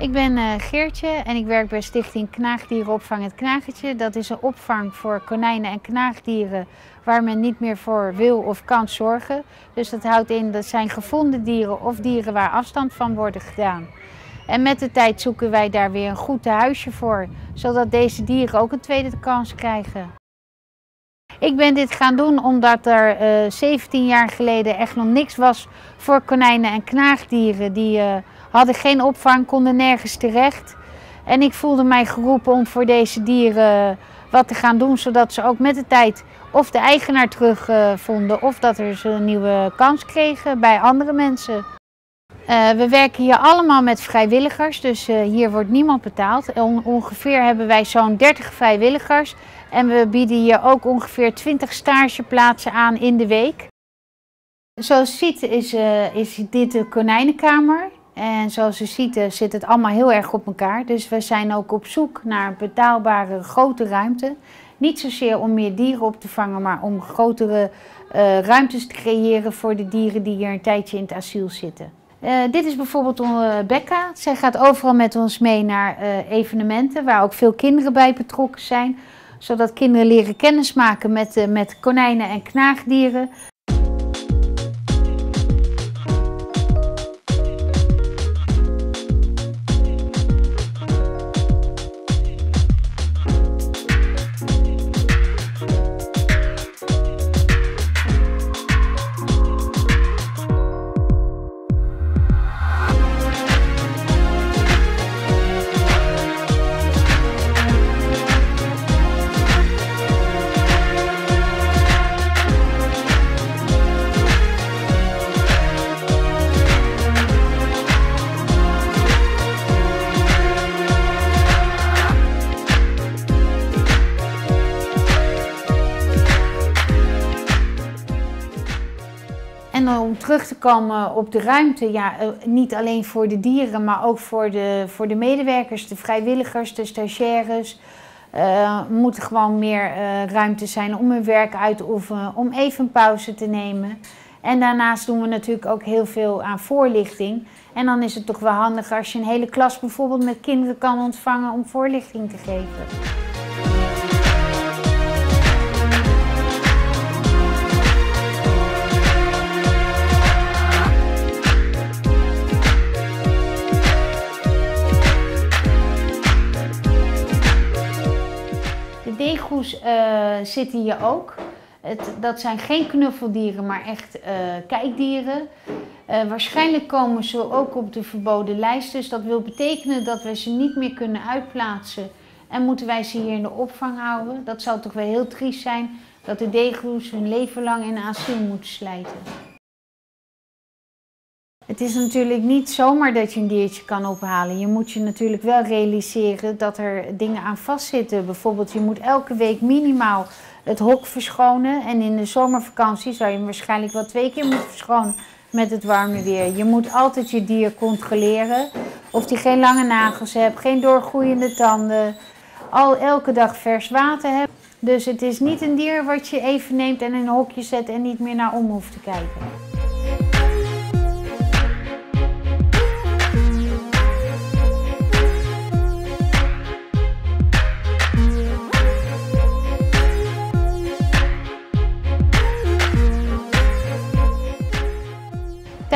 Ik ben uh, Geertje en ik werk bij Stichting Knaagdierenopvang Het Knagertje. Dat is een opvang voor konijnen en knaagdieren waar men niet meer voor wil of kan zorgen. Dus dat houdt in dat zijn gevonden dieren of dieren waar afstand van worden gedaan. En met de tijd zoeken wij daar weer een goed huisje voor, zodat deze dieren ook een tweede kans krijgen. Ik ben dit gaan doen omdat er uh, eh, 17 jaar geleden echt nog niks was voor konijnen en knaagdieren. Die uh, hadden geen opvang, konden nergens terecht. En ik voelde mij geroepen om voor deze dieren wat te gaan doen, zodat ze ook met de tijd of de eigenaar terugvonden of dat er ze een nieuwe kans kregen bij andere mensen. We werken hier allemaal met vrijwilligers, dus hier wordt niemand betaald. On ongeveer hebben wij zo'n 30 vrijwilligers en we bieden hier ook ongeveer 20 stageplaatsen aan in de week. Zoals je ziet is, uh, is dit de konijnenkamer. En zoals u ziet zit het allemaal heel erg op elkaar. Dus we zijn ook op zoek naar betaalbare grote ruimte. Niet zozeer om meer dieren op te vangen, maar om grotere ruimtes te creëren voor de dieren die hier een tijdje in het asiel zitten. Dit is bijvoorbeeld onze Becca. Zij gaat overal met ons mee naar evenementen waar ook veel kinderen bij betrokken zijn. Zodat kinderen leren kennismaken met, uh, met konijnen en knaagdieren. Om terug te komen op de ruimte, ja, eh, niet alleen voor de dieren, maar ook voor de, voor de medewerkers, de vrijwilligers, de stagiaires. Uh, moet er gewoon meer uh, ruimte zijn om hun werk uit te oefenen, om even pauze te nemen. En daarnaast doen we natuurlijk ook heel veel aan voorlichting. En dan is het toch wel handig als je een hele klas bijvoorbeeld met kinderen kan ontvangen om voorlichting te geven. Deegoes uh, zitten hier ook. Het, dat zijn geen knuffeldieren, maar echt uh, kijkdieren. Uh, waarschijnlijk komen ze ook op de verboden lijst. Dus dat wil betekenen dat we ze niet meer kunnen uitplaatsen. En moeten wij ze hier in de opvang houden. Dat zou toch wel heel triest zijn dat de deegoes hun leven lang in asiel moeten slijten. Het is natuurlijk niet zomaar dat je een diertje kan ophalen. Je moet je natuurlijk wel realiseren dat er dingen aan vastzitten. Bijvoorbeeld, je moet elke week minimaal het hok verschonen. En in de zomervakantie zou je hem waarschijnlijk wel twee keer moeten verschonen met het warme weer. Je moet altijd je dier controleren. Of die geen lange nagels heeft, geen doorgroeiende tanden. Al elke dag vers water hebt. Dus het is niet een dier wat je even neemt en in een hokje zet en niet meer naar om hoeft te kijken.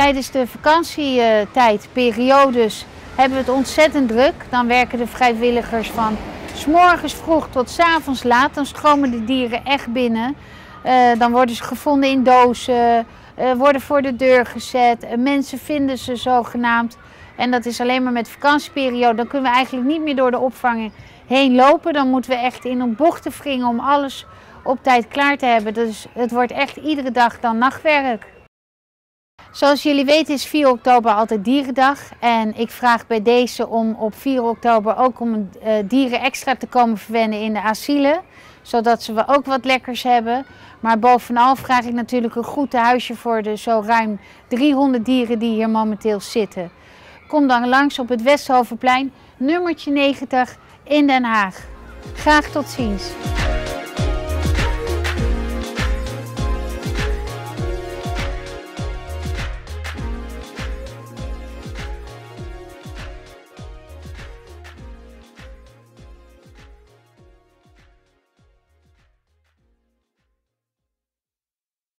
Tijdens de vakantietijd, periodes, hebben we het ontzettend druk. Dan werken de vrijwilligers van s morgens vroeg tot s avonds laat. Dan stromen de dieren echt binnen. Uh, dan worden ze gevonden in dozen, uh, worden voor de deur gezet. Uh, mensen vinden ze zogenaamd. En dat is alleen maar met vakantieperiode. Dan kunnen we eigenlijk niet meer door de opvang heen lopen. Dan moeten we echt in een bochten wringen om alles op tijd klaar te hebben. Dus het wordt echt iedere dag dan nachtwerk. Zoals jullie weten is 4 oktober altijd dierendag. En ik vraag bij deze om op 4 oktober ook om uh, dieren extra te komen verwennen in de asielen. Zodat ze ook wat lekkers hebben. Maar bovenal vraag ik natuurlijk een goed huisje voor de zo ruim 300 dieren die hier momenteel zitten. Kom dan langs op het Westhovenplein, nummertje 90 in Den Haag. Graag tot ziens.